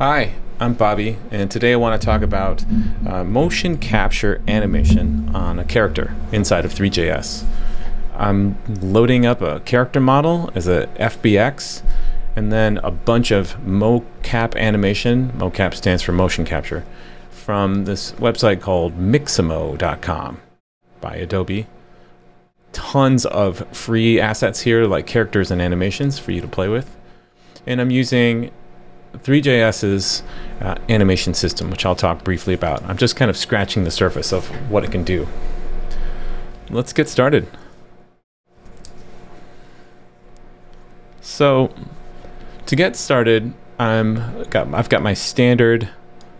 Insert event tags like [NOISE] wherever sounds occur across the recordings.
Hi, I'm Bobby, and today I want to talk about uh, motion capture animation on a character inside of Three.js. I'm loading up a character model as a FBX, and then a bunch of mocap animation, mocap stands for motion capture, from this website called mixamo.com by Adobe. Tons of free assets here, like characters and animations for you to play with. And I'm using Three.js's uh, animation system, which I'll talk briefly about. I'm just kind of scratching the surface of what it can do. Let's get started. So, to get started, I'm got I've got my standard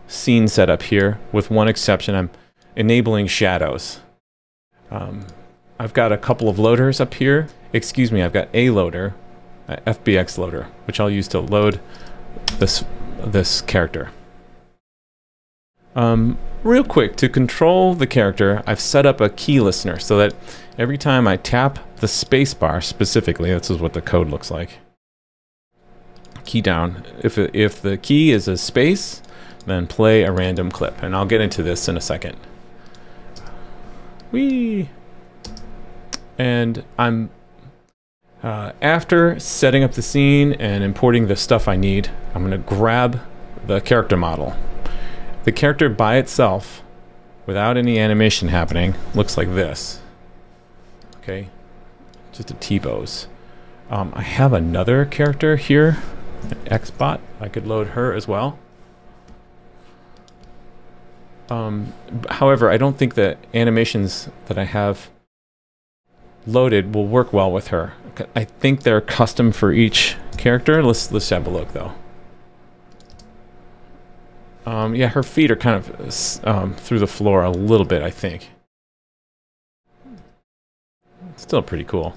scene set up here, with one exception. I'm enabling shadows. Um, I've got a couple of loaders up here. Excuse me, I've got a loader, a FBX loader, which I'll use to load this this character. Um, real quick, to control the character, I've set up a key listener so that every time I tap the spacebar specifically, this is what the code looks like. Key down. If, if the key is a space, then play a random clip. And I'll get into this in a second. Whee! And I'm uh, after setting up the scene and importing the stuff I need, I'm going to grab the character model. The character by itself, without any animation happening, looks like this. Okay, just a T-pose. Um, I have another character here, an Xbot. I could load her as well. Um, however, I don't think the animations that I have loaded will work well with her. I think they're custom for each character. Let's let's have a look though. Um, yeah, her feet are kind of um, through the floor a little bit, I think. Still pretty cool.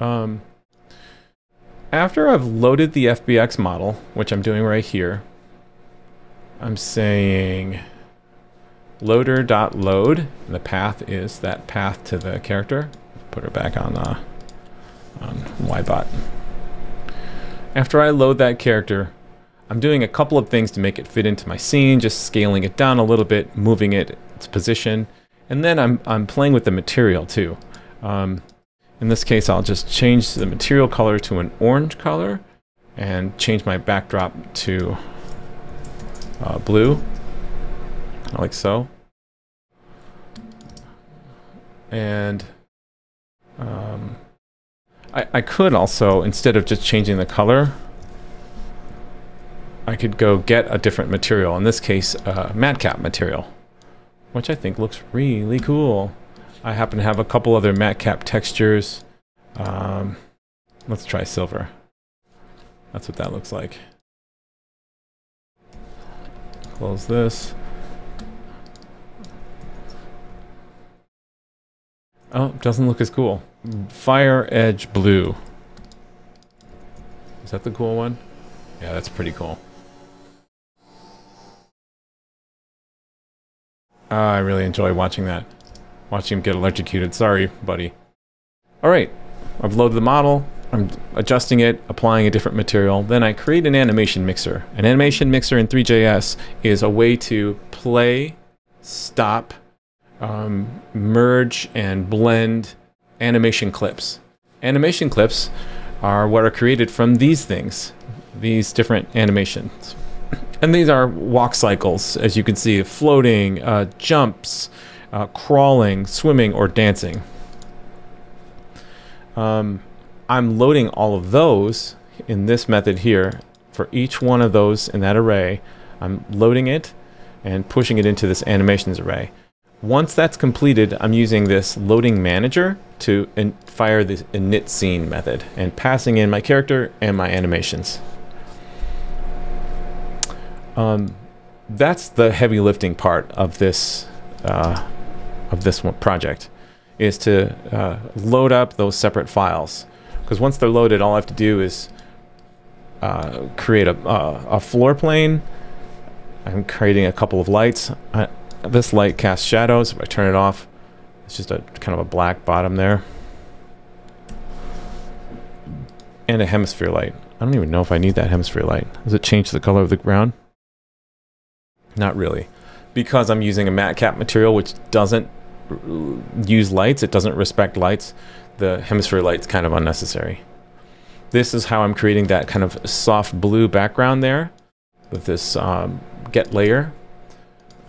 Um, after I've loaded the FBX model, which I'm doing right here, I'm saying loader.load. The path is that path to the character. Put her back on, uh, on Ybot. After I load that character, I'm doing a couple of things to make it fit into my scene, just scaling it down a little bit, moving it its position, and then I'm, I'm playing with the material too. Um, in this case, I'll just change the material color to an orange color and change my backdrop to uh, blue like so. And um, I, I could also, instead of just changing the color, I could go get a different material, in this case, uh, matcap material, which I think looks really cool. I happen to have a couple other matcap textures. Um, let's try silver. That's what that looks like. Close this. Oh, doesn't look as cool. Fire Edge Blue. Is that the cool one? Yeah, that's pretty cool. Uh, I really enjoy watching that. Watching him get electrocuted. Sorry, buddy. Alright, I've loaded the model. I'm adjusting it, applying a different material. Then I create an animation mixer. An animation mixer in Three.js is a way to play, stop, um, merge and blend animation clips. Animation clips are what are created from these things, these different animations. [CLEARS THROAT] And these are walk cycles, as you can see, floating, uh, jumps, uh, crawling, swimming, or dancing. Um, I'm loading all of those in this method here. For each one of those in that array, I'm loading it and pushing it into this animations array. Once that's completed, I'm using this loading manager to fire the init scene method and passing in my character and my animations. Um, that's the heavy lifting part of this uh, of this project is to uh, load up those separate files. Because once they're loaded all I have to do is uh, create a, a floor plane. I'm creating a couple of lights. I, this light casts shadows. If I turn it off, it's just a kind of a black bottom there. And a hemisphere light. I don't even know if I need that hemisphere light. Does it change the color of the ground? Not really. Because I'm using a matcap material which doesn't use lights, it doesn't respect lights, the hemisphere light's kind of unnecessary. This is how I'm creating that kind of soft blue background there with this um, get layer.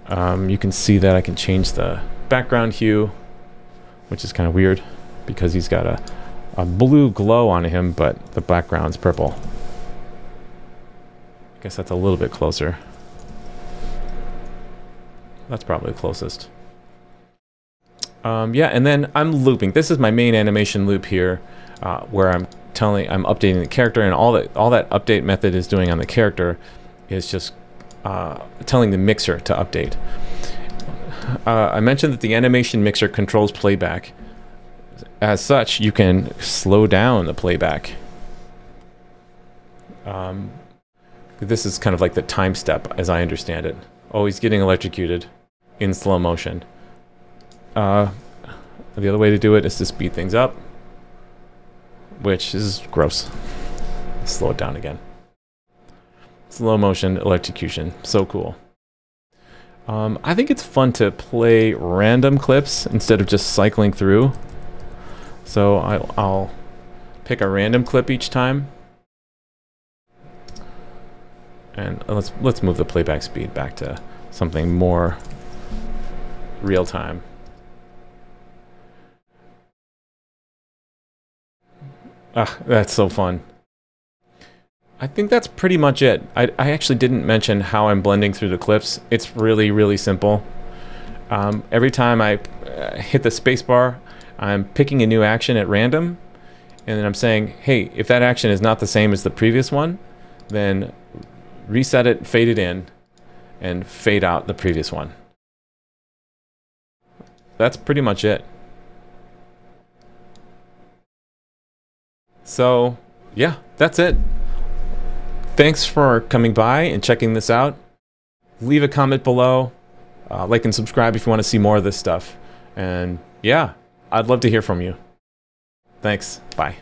Um, you can see that I can change the background hue, which is kind of weird because he's got a, a blue glow on him, but the background's purple. I guess that's a little bit closer. That's probably the closest. Um, yeah, and then I'm looping. This is my main animation loop here, uh, where I'm telling, I'm updating the character, and all that all that update method is doing on the character is just uh, telling the mixer to update. Uh, I mentioned that the animation mixer controls playback. As such, you can slow down the playback. Um, this is kind of like the time step, as I understand it. Oh, he's getting electrocuted in slow motion. Uh, the other way to do it is to speed things up, which is gross. Slow it down again. Slow motion electrocution. So cool. Um, I think it's fun to play random clips instead of just cycling through. So I'll, I'll pick a random clip each time. And let's let's move the playback speed back to something more real time. Ah, that's so fun. I think that's pretty much it. I, I actually didn't mention how I'm blending through the clips. It's really, really simple. Um, every time I uh, hit the spacebar, I'm picking a new action at random, and then I'm saying, hey, if that action is not the same as the previous one, then reset it, fade it in, and fade out the previous one. That's pretty much it. So, yeah, that's it. Thanks for coming by and checking this out. Leave a comment below. Uh, like and subscribe if you want to see more of this stuff. And yeah, I'd love to hear from you. Thanks. Bye.